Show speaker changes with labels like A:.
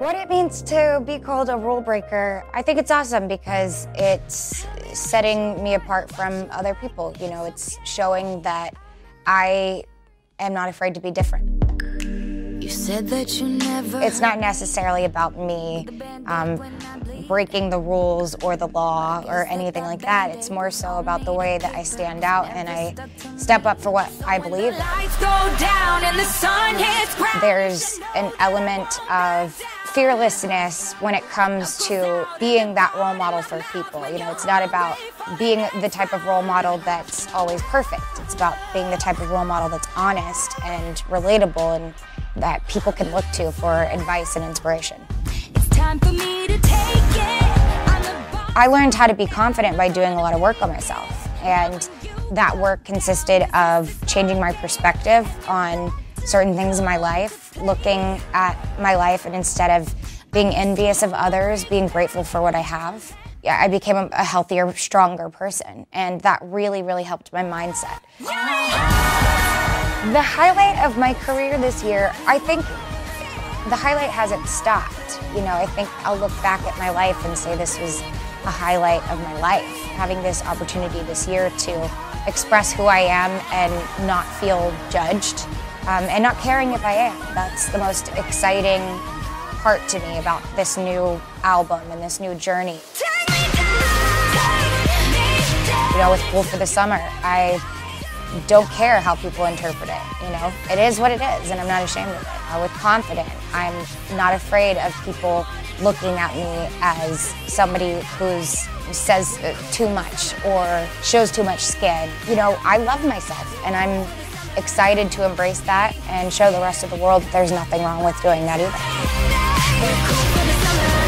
A: What it means to be called a rule breaker, I think it's awesome because it's setting me apart from other people. You know, it's showing that I am not afraid to be different.
B: You said that you never.
A: It's not necessarily about me um, breaking the rules or the law or anything like that. It's more so about the way that I stand out and I step up for what I believe.
B: Lights go down and the sun hits ground.
A: There's an element of fearlessness when it comes to being that role model for people. You know, it's not about being the type of role model that's always perfect. It's about being the type of role model that's honest and relatable and that people can look to for advice and inspiration.
B: It's time for me to take it. I'm the boss.
A: I learned how to be confident by doing a lot of work on myself. And that work consisted of changing my perspective on certain things in my life, looking at my life, and instead of being envious of others, being grateful for what I have. Yeah, I became a, a healthier, stronger person. And that really, really helped my mindset. The highlight of my career this year, I think the highlight hasn't stopped. You know, I think I'll look back at my life and say this was a highlight of my life. Having this opportunity this year to express who I am and not feel judged um, and not caring if I am. That's the most exciting part to me about this new album and this new journey. You know, with Cool for the Summer, I don't care how people interpret it. You know, it is what it is, and I'm not ashamed of it. Uh, with confident, I'm not afraid of people looking at me as somebody who's says uh, too much or shows too much skin. You know, I love myself, and I'm excited to embrace that and show the rest of the world that there's nothing wrong with doing that either.